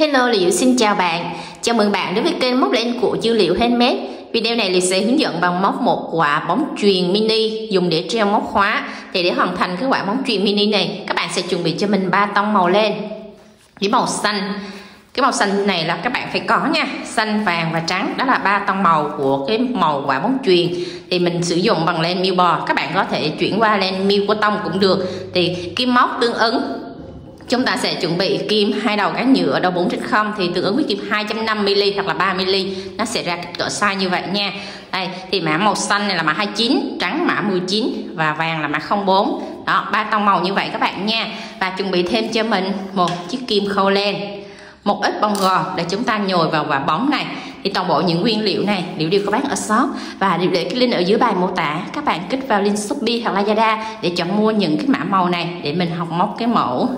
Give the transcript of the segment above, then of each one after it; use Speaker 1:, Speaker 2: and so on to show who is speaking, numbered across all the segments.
Speaker 1: Hello Liệu xin chào bạn. Chào mừng bạn đến với kênh móc len của dữ liệu handmade. Video này Liễu sẽ hướng dẫn bằng móc một quả bóng chuyền mini dùng để treo móc khóa. Thì để hoàn thành cái quả bóng chuyền mini này, các bạn sẽ chuẩn bị cho mình ba tông màu len với màu xanh. Cái màu xanh này là các bạn phải có nha. Xanh, vàng và trắng, đó là ba tông màu của cái màu quả bóng chuyền. Thì mình sử dụng bằng len miêu bò các bạn có thể chuyển qua len miêu của tông cũng được. Thì kim móc tương ứng chúng ta sẽ chuẩn bị kim hai đầu cán nhựa, đầu 4 trên không. Thì tương ứng với kim 2.5 mm hoặc là 3 mm nó sẽ ra kích cỡ size như vậy nha. Đây, thì mã màu xanh này là mã 29 trắng mã 19 và vàng là mã 04 đó, ba tông màu như vậy các bạn nha. Và chuẩn bị thêm cho mình một chiếc kim khâu len, một ít bông gòn để chúng ta nhồi vào quả bóng này thì toàn bộ những nguyên liệu này liệu đều có bán ở shop. Và đều để cái link ở dưới bài mô tả, các bạn kích vào link shopee hoặc lazada để chọn mua những cái mã màu này để mình học móc cái mẫu.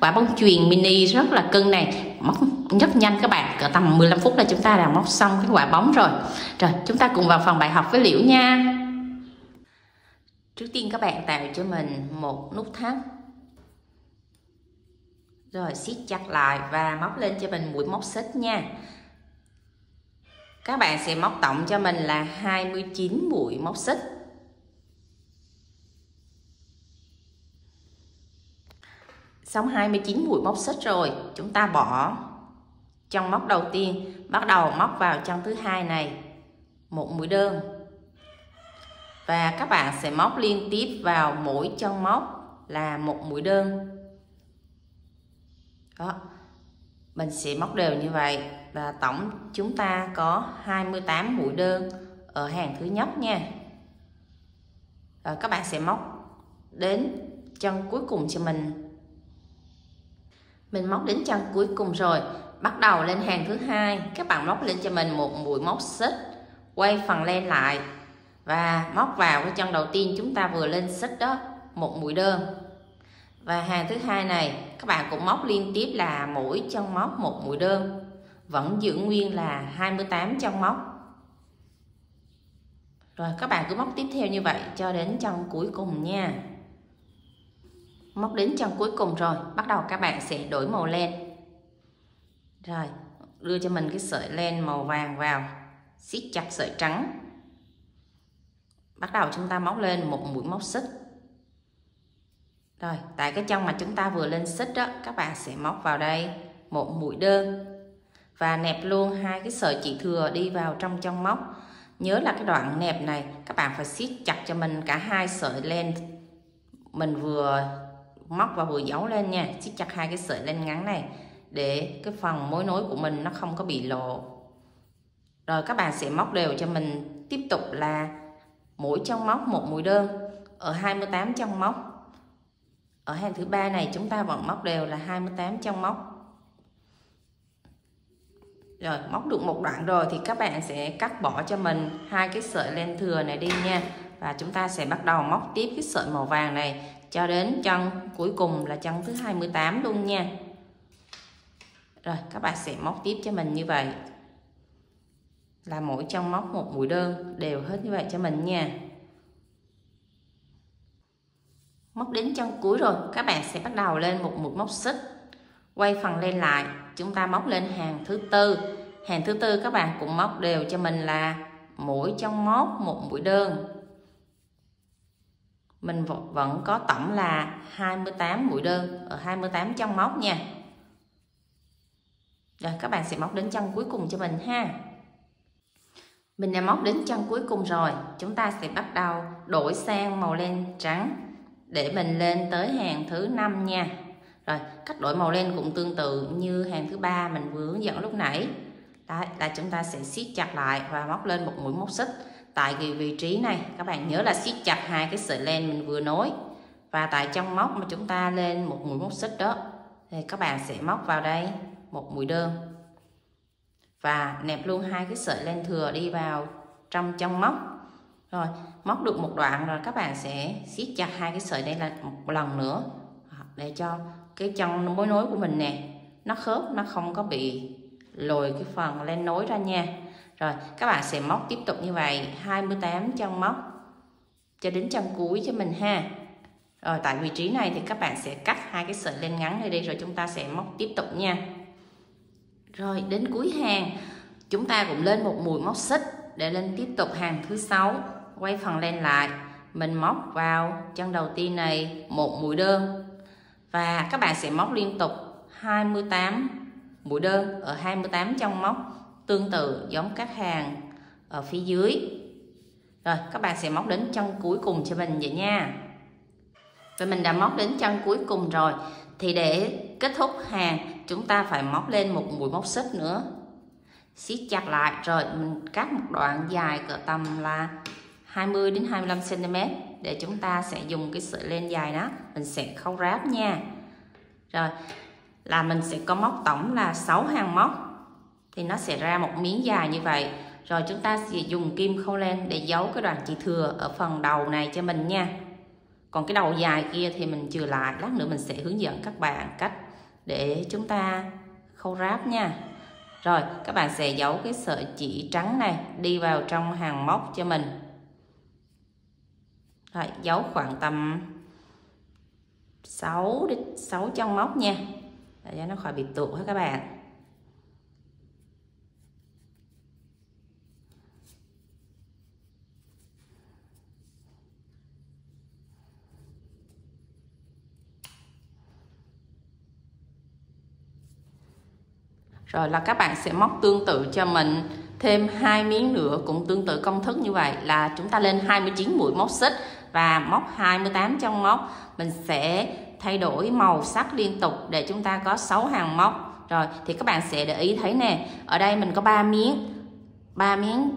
Speaker 1: Quả bóng chuyền mini rất là cưng này, móc rất nhanh các bạn, cỡ tầm 15 phút là chúng ta đã móc xong cái quả bóng rồi. Rồi, chúng ta cùng vào phần bài học với liễu nha. Trước tiên các bạn tạo cho mình một nút thắt. Rồi, siết chặt lại và móc lên cho mình mũi móc xích nha các bạn sẽ móc tổng cho mình là 29 mũi móc xích. Xong 29 mũi móc xích rồi, chúng ta bỏ trong móc đầu tiên. Bắt đầu móc vào chân thứ hai này, một mũi đơn. Và các bạn sẽ móc liên tiếp vào mỗi chân móc là một mũi đơn. Đó mình sẽ móc đều như vậy và tổng chúng ta có 28 mũi đơn ở hàng thứ nhất nha. Rồi các bạn sẽ móc đến chân cuối cùng cho mình. Mình móc đến chân cuối cùng rồi, bắt đầu lên hàng thứ hai. Các bạn móc lên cho mình một mũi móc xích, quay phần len lại và móc vào cái chân đầu tiên chúng ta vừa lên xích đó, một mũi đơn và hàng thứ hai này, các bạn cũng móc liên tiếp là mỗi chân móc một mũi đơn. Vẫn giữ nguyên là 28 chân móc. Rồi các bạn cứ móc tiếp theo như vậy cho đến chân cuối cùng nha. Móc đến chân cuối cùng rồi, bắt đầu các bạn sẽ đổi màu len. Rồi, đưa cho mình cái sợi len màu vàng vào, siết chặt sợi trắng. Bắt đầu chúng ta móc lên một mũi móc xích rồi, tại cái chân mà chúng ta vừa lên xích đó các bạn sẽ móc vào đây, một mũi đơn. Và nẹp luôn hai cái sợi chỉ thừa đi vào trong chân móc. Nhớ là cái đoạn nẹp này, các bạn phải siết chặt cho mình cả hai sợi len mình vừa móc và vừa giấu lên nha, siết chặt hai cái sợi len ngắn này, để cái phần mối nối của mình nó không có bị lộ. Rồi các bạn sẽ móc đều cho mình. Tiếp tục là mỗi chân móc một mũi đơn. Ở 28 chân móc ở hàng thứ ba này chúng ta vẫn móc đều là 28 chân móc. Rồi, móc được một đoạn rồi thì các bạn sẽ cắt bỏ cho mình hai cái sợi len thừa này đi nha. Và chúng ta sẽ bắt đầu móc tiếp cái sợi màu vàng này cho đến chân cuối cùng là chân thứ 28 luôn nha. Rồi, các bạn sẽ móc tiếp cho mình như vậy. Là mỗi chân móc một mũi đơn, đều hết như vậy cho mình nha. Móc đến chân cuối rồi, các bạn sẽ bắt đầu lên một mũi móc xích. Quay phần lên lại, chúng ta móc lên hàng thứ tư. Hàng thứ tư các bạn cũng móc đều cho mình là mỗi trong móc một mũi đơn. Mình vẫn có tổng là 28 mũi đơn, ở 28 chân móc nha. Rồi, các bạn sẽ móc đến chân cuối cùng cho mình ha. Mình đã móc đến chân cuối cùng rồi, chúng ta sẽ bắt đầu đổi sang màu len trắng để mình lên tới hàng thứ năm nha. Rồi cách đổi màu lên cũng tương tự như hàng thứ ba mình vừa hướng dẫn lúc nãy. Đấy, là chúng ta sẽ siết chặt lại và móc lên một mũi móc xích tại cái vị trí này. Các bạn nhớ là siết chặt hai cái sợi len mình vừa nối. Và tại trong móc mà chúng ta lên một mũi móc xích đó thì các bạn sẽ móc vào đây một mũi đơn. Và nẹp luôn hai cái sợi len thừa đi vào trong trong móc. Rồi móc được một đoạn rồi các bạn sẽ siết chặt hai cái sợi đây là một lần nữa. Để cho cái chân mối nối của mình nè, nó khớp, nó không có bị lồi cái phần len nối ra nha. Rồi, các bạn sẽ móc tiếp tục như vậy 28 chân móc cho đến chân cuối cho mình ha. Rồi, tại vị trí này thì các bạn sẽ cắt hai cái sợi len ngắn đây đi rồi chúng ta sẽ móc tiếp tục nha. Rồi, đến cuối hàng, chúng ta cũng lên một mũi móc xích để lên tiếp tục hàng thứ sáu quay phần len lại. Mình móc vào chân đầu tiên này một mũi đơn. Và các bạn sẽ móc liên tục 28 mũi đơn ở 28 trong móc tương tự giống các hàng ở phía dưới. Rồi, các bạn sẽ móc đến chân cuối cùng cho mình vậy nha. Và mình đã móc đến chân cuối cùng rồi. Thì để kết thúc hàng, chúng ta phải móc lên một mũi móc xích nữa. Siết chặt lại, rồi mình cắt một đoạn dài cỡ tầm là 20 đến 25 cm để chúng ta sẽ dùng cái sợi len dài đó, mình sẽ khâu ráp nha. Rồi, là mình sẽ có móc tổng là 6 hàng móc. Thì nó sẽ ra một miếng dài như vậy. Rồi chúng ta sẽ dùng kim khâu len để giấu cái đoạn chỉ thừa ở phần đầu này cho mình nha. Còn cái đầu dài kia thì mình chừa lại, lát nữa mình sẽ hướng dẫn các bạn cách để chúng ta khâu ráp nha. Rồi, các bạn sẽ giấu cái sợi chỉ trắng này đi vào trong hàng móc cho mình rồi, giấu khoảng tầm 6 đến 6 chân móc nha. Để cho nó khỏi bị tụ hết các bạn. Rồi là các bạn sẽ móc tương tự cho mình thêm hai miếng nữa cũng tương tự công thức như vậy là chúng ta lên 29 mũi móc xích và móc 28 trong móc. Mình sẽ thay đổi màu sắc liên tục để chúng ta có 6 hàng móc. Rồi, thì các bạn sẽ để ý thấy nè, ở đây mình có 3 miếng 3 miếng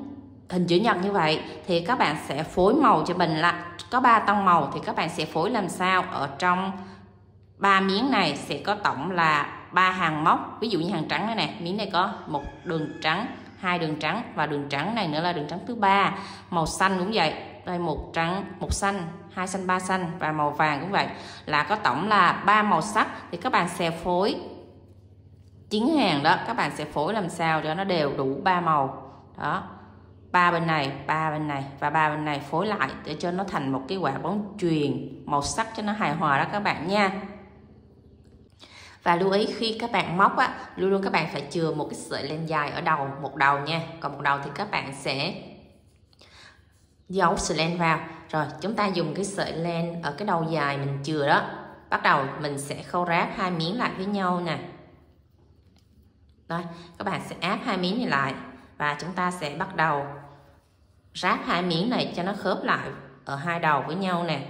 Speaker 1: hình chữ nhật như vậy, thì các bạn sẽ phối màu cho mình là có 3 tông màu thì các bạn sẽ phối làm sao? Ở trong ba miếng này sẽ có tổng là ba hàng móc. Ví dụ như hàng trắng này nè, miếng này có một đường trắng, hai đường trắng và đường trắng này nữa là đường trắng thứ ba. Màu xanh cũng vậy đây, một trắng, một xanh, hai xanh, ba xanh và màu vàng cũng vậy. Là có tổng là ba màu sắc thì các bạn sẽ phối chín hàng đó. Các bạn sẽ phối làm sao cho nó đều đủ ba màu. Đó. Ba bên này, ba bên này và ba bên này phối lại để cho nó thành một cái quả bóng truyền màu sắc cho nó hài hòa đó các bạn nha. Và lưu ý, khi các bạn móc á, luôn luôn các bạn phải chừa một cái sợi len dài ở đầu, một đầu nha. Còn một đầu thì các bạn sẽ giấu sợi len vào. Rồi, chúng ta dùng cái sợi len ở cái đầu dài mình chừa đó. Bắt đầu mình sẽ khâu ráp hai miếng lại với nhau nè. Rồi, các bạn sẽ áp hai miếng này lại và chúng ta sẽ bắt đầu ráp hai miếng này cho nó khớp lại ở hai đầu với nhau nè.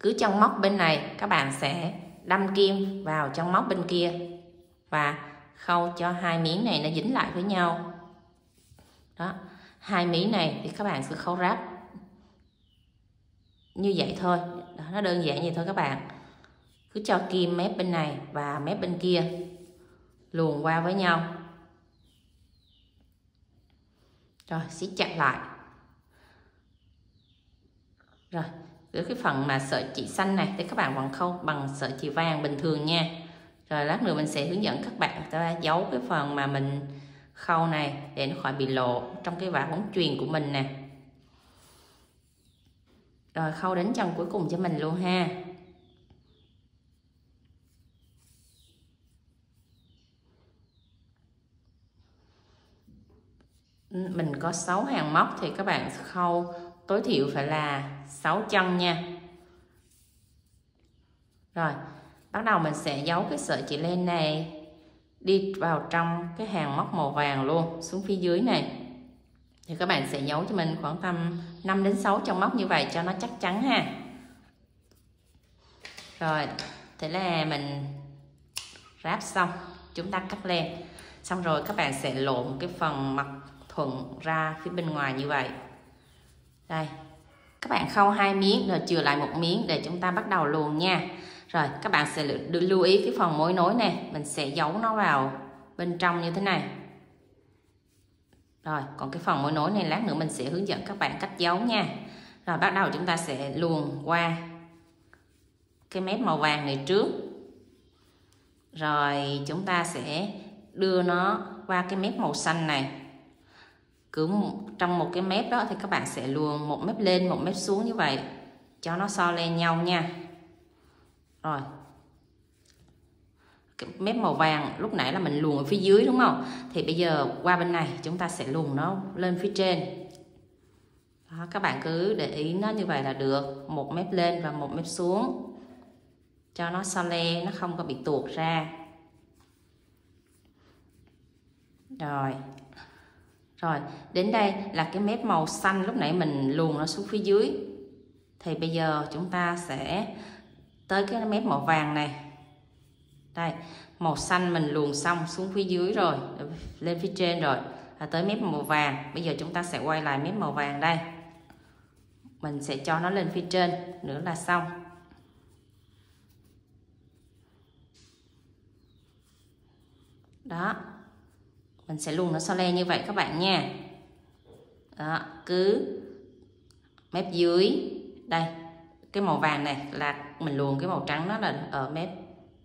Speaker 1: Cứ trong móc bên này, các bạn sẽ đâm kim vào trong móc bên kia và khâu cho hai miếng này nó dính lại với nhau. Đó hai mí này thì các bạn sẽ khâu ráp. Như vậy thôi. Đó, nó đơn giản vậy thôi các bạn. Cứ cho kim mép bên này và mép bên kia luồn qua với nhau. Rồi siết chặt lại. Rồi giữa cái phần mà sợi chỉ xanh này thì các bạn vẫn khâu bằng sợi chỉ vàng bình thường nha. Rồi lát nữa mình sẽ hướng dẫn các bạn ta giấu cái phần mà mình khâu này, để nó khỏi bị lộ trong cái vải bóng truyền của mình nè. Rồi khâu đến chân cuối cùng cho mình luôn ha. Mình có 6 hàng móc thì các bạn khâu tối thiểu phải là 6 chân nha. Rồi, bắt đầu mình sẽ giấu cái sợi chỉ len này đi vào trong cái hàng móc màu vàng luôn, xuống phía dưới này. Thì các bạn sẽ giấu cho mình khoảng tầm 5 đến 6 trong móc như vậy cho nó chắc chắn ha. Rồi, thế là mình ráp xong, chúng ta cắt len. Xong rồi các bạn sẽ lộn cái phần mặt thuận ra phía bên ngoài như vậy. Đây, các bạn khâu hai miếng rồi chừa lại một miếng để chúng ta bắt đầu luồn nha rồi, các bạn sẽ lưu ý cái phần mối nối này. Mình sẽ giấu nó vào bên trong như thế này. Rồi, còn cái phần mối nối này lát nữa mình sẽ hướng dẫn các bạn cách giấu nha. Rồi, bắt đầu chúng ta sẽ luồn qua cái mép màu vàng này trước. Rồi, chúng ta sẽ đưa nó qua cái mép màu xanh này. Cứ trong một cái mép đó thì các bạn sẽ luồn một mép lên, một mép xuống như vậy, cho nó so lên nhau nha rồi. Cái mép màu vàng lúc nãy là mình luồn ở phía dưới đúng không? Thì bây giờ qua bên này chúng ta sẽ luồn nó lên phía trên. Đó, các bạn cứ để ý nó như vậy là được. Một mép lên và một mép xuống. Cho nó so le nó không có bị tuột ra. Rồi. Rồi đến đây là cái mép màu xanh lúc nãy mình luồn nó xuống phía dưới. Thì bây giờ chúng ta sẽ tới cái mép màu vàng này. Đây màu xanh mình luồn xong xuống phía dưới rồi lên phía trên rồi à, tới mép màu vàng. Bây giờ chúng ta sẽ quay lại mép màu vàng đây. Mình sẽ cho nó lên phía trên nữa là xong. Đó mình sẽ luồn nó so le như vậy các bạn nha. Đó cứ mép dưới. Đây cái màu vàng này là mình luồn cái màu trắng nó là ở mép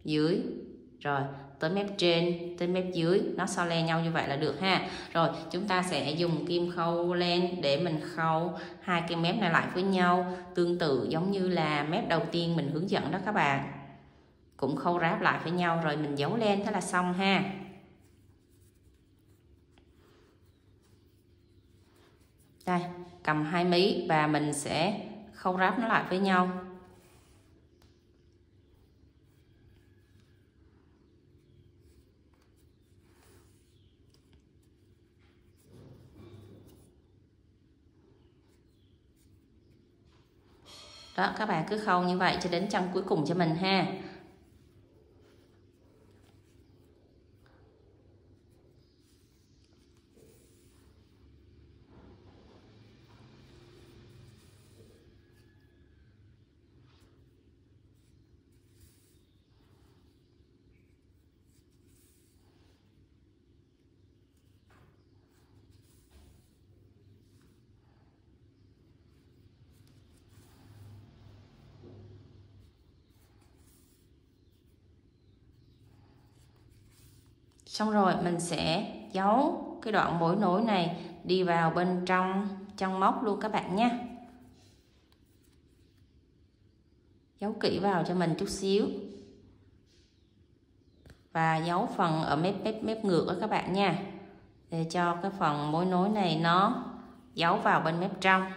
Speaker 1: dưới. Rồi, tới mép trên, tới mép dưới, nó so le nhau như vậy là được ha. Rồi, chúng ta sẽ dùng kim khâu len để mình khâu hai cái mép này lại với nhau, tương tự giống như là mép đầu tiên mình hướng dẫn đó các bạn. Cũng khâu ráp lại với nhau, rồi mình giấu len thế là xong ha. Đây, cầm hai mí và mình sẽ khâu ráp nó lại với nhau. Đó, các bạn cứ khâu như vậy cho đến chân cuối cùng cho mình ha. Xong rồi mình sẽ giấu cái đoạn mối nối này đi vào bên trong chân móc luôn các bạn nhé giấu kỹ vào cho mình chút xíu. Và giấu phần ở mép mép mép ngược đó các bạn nha. Để cho cái phần mối nối này nó giấu vào bên mép trong.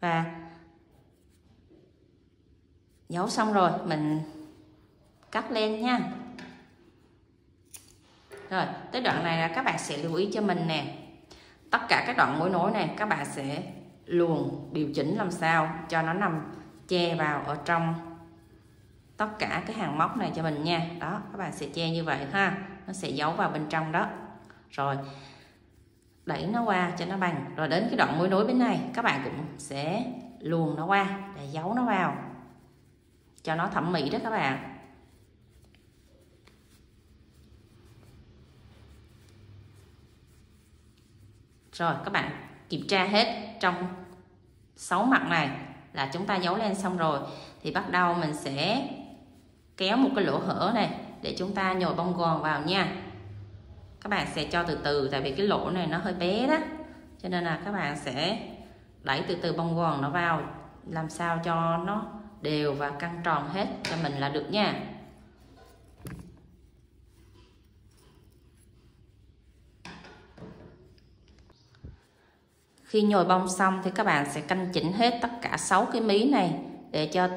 Speaker 1: Và giấu xong rồi, mình cắt lên nha. Rồi, tới đoạn này là các bạn sẽ lưu ý cho mình nè. Tất cả các đoạn mối nối này, các bạn sẽ luồn, điều chỉnh làm sao cho nó nằm che vào ở trong tất cả cái hàng móc này cho mình nha. Đó, các bạn sẽ che như vậy ha. Nó sẽ giấu vào bên trong đó. Rồi, đẩy nó qua cho nó bằng. Rồi đến cái đoạn mối nối bên này, các bạn cũng sẽ luồn nó qua để giấu nó vào cho nó thẩm mỹ đó các bạn. Rồi, các bạn kiểm tra hết trong 6 mặt này là chúng ta giấu lên xong rồi. Thì bắt đầu mình sẽ kéo một cái lỗ hở này để chúng ta nhồi bông gòn vào nha. Các bạn sẽ cho từ từ, tại vì cái lỗ này nó hơi bé đó. Cho nên là các bạn sẽ đẩy từ từ bông gòn nó vào, làm sao cho nó đều và căng tròn hết cho mình là được nha. Khi nhồi bông xong thì các bạn sẽ canh chỉnh hết tất cả 6 cái mí này để cho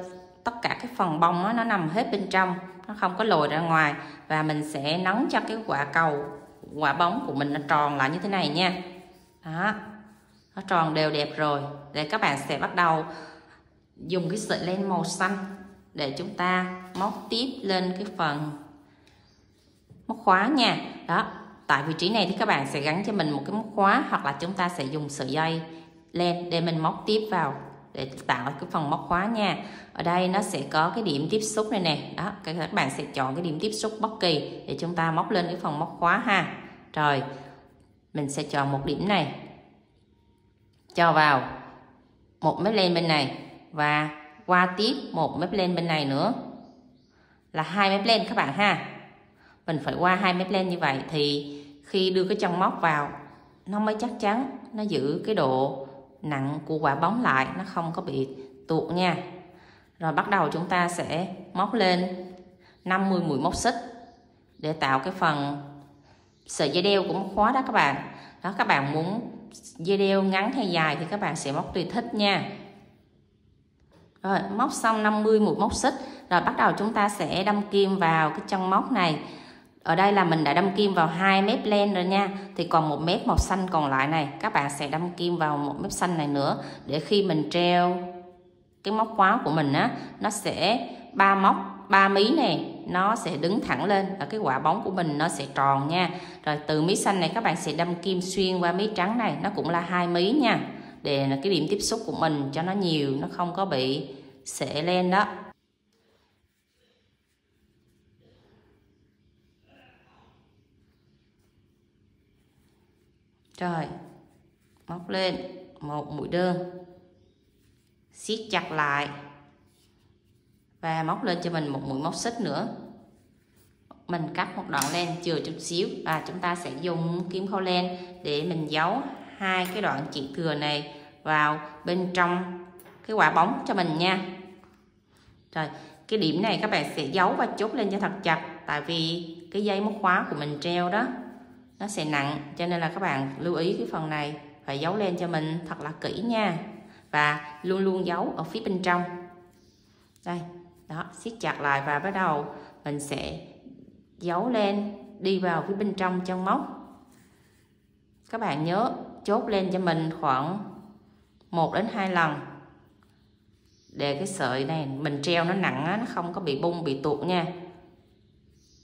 Speaker 1: tất cả cái phần bông đó, nó nằm hết bên trong nó không có lồi ra ngoài và mình sẽ nắng cho cái quả cầu quả bóng của mình nó tròn lại như thế này nha. Đó nó tròn đều đẹp rồi. Để các bạn sẽ bắt đầu dùng cái sợi len màu xanh để chúng ta móc tiếp lên cái phần móc khóa nha. Đó, tại vị trí này thì các bạn sẽ gắn cho mình một cái móc khóa hoặc là chúng ta sẽ dùng sợi dây len để mình móc tiếp vào để tạo cái phần móc khóa nha. Ở đây nó sẽ có cái điểm tiếp xúc này nè. Đó, các bạn sẽ chọn cái điểm tiếp xúc bất kỳ để chúng ta móc lên cái phần móc khóa ha. Rồi, mình sẽ chọn một điểm này cho vào một mép len bên này và qua tiếp một mép len bên này nữa. Là hai mép len các bạn ha. Mình phải qua hai mép len như vậy thì khi đưa cái chân móc vào, nó mới chắc chắn, nó giữ cái độ nặng của quả bóng lại, nó không có bị tuột nha. Rồi bắt đầu chúng ta sẽ móc lên 50 mũi móc xích để tạo cái phần sợi dây đeo của móc khóa đó các bạn. Đó, các bạn muốn dây đeo ngắn hay dài thì các bạn sẽ móc tùy thích nha rồi, móc xong 50 mũi móc xích. Rồi bắt đầu chúng ta sẽ đâm kim vào cái chân móc này. Ở đây là mình đã đâm kim vào hai mép len rồi nha. Thì còn một mép màu xanh còn lại này, các bạn sẽ đâm kim vào một mép xanh này nữa. Để khi mình treo cái móc khóa của mình á, nó sẽ ba móc, ba mí này nó sẽ đứng thẳng lên. Và cái quả bóng của mình nó sẽ tròn nha. Rồi từ mí xanh này các bạn sẽ đâm kim xuyên qua mí trắng này, nó cũng là hai mí nha để cái điểm tiếp xúc của mình cho nó nhiều, nó không có bị sệ lên đó. Rồi, móc lên một mũi đơn, siết chặt lại và móc lên cho mình một mũi móc xích nữa. Mình cắt một đoạn len chừa chút xíu và chúng ta sẽ dùng kim khâu len để mình giấu hai cái đoạn chỉ thừa này vào bên trong cái quả bóng cho mình nha. Rồi, cái điểm này các bạn sẽ giấu và chốt lên cho thật chặt, tại vì cái dây móc khóa của mình treo đó, nó sẽ nặng, cho nên là các bạn lưu ý cái phần này phải giấu lên cho mình thật là kỹ nha. Và luôn luôn giấu ở phía bên trong. Đây, đó, siết chặt lại và bắt đầu mình sẽ giấu lên, đi vào phía bên trong chân móc. Các bạn nhớ chốt lên cho mình khoảng 1 đến 2 lần. Để cái sợi này mình treo nó nặng á, nó không có bị bung bị tuột nha.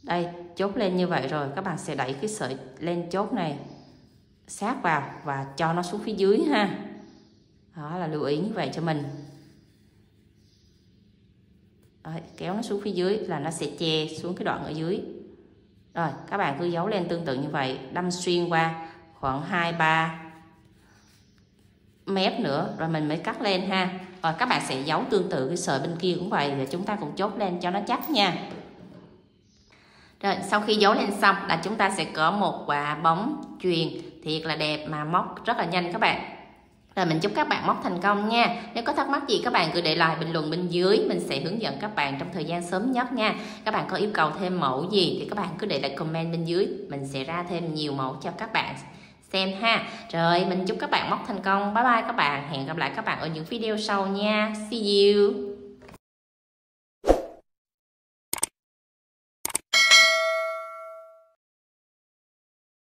Speaker 1: Đây chốt lên như vậy rồi các bạn sẽ đẩy cái sợi lên chốt này sát vào và cho nó xuống phía dưới ha. Đó là lưu ý như vậy cho mình. Đấy, kéo nó xuống phía dưới là nó sẽ che xuống cái đoạn ở dưới. Rồi các bạn cứ giấu lên tương tự như vậy đâm xuyên qua khoảng 2 3 mét nữa, rồi mình mới cắt lên ha. Rồi các bạn sẽ giấu tương tự cái sợi bên kia cũng vậy để chúng ta cũng chốt lên cho nó chắc nha. Rồi, sau khi giấu lên xong là chúng ta sẽ có một quả bóng truyền thiệt là đẹp mà móc rất là nhanh các bạn. Rồi mình chúc các bạn móc thành công nha. Nếu có thắc mắc gì các bạn cứ để lại bình luận bên dưới, mình sẽ hướng dẫn các bạn trong thời gian sớm nhất nha. Các bạn có yêu cầu thêm mẫu gì thì các bạn cứ để lại comment bên dưới, mình sẽ ra thêm nhiều mẫu cho các bạn xem ha. Rồi mình chúc các bạn móc thành công. Bye bye các bạn. Hẹn gặp lại các bạn ở những video sau nha. See you.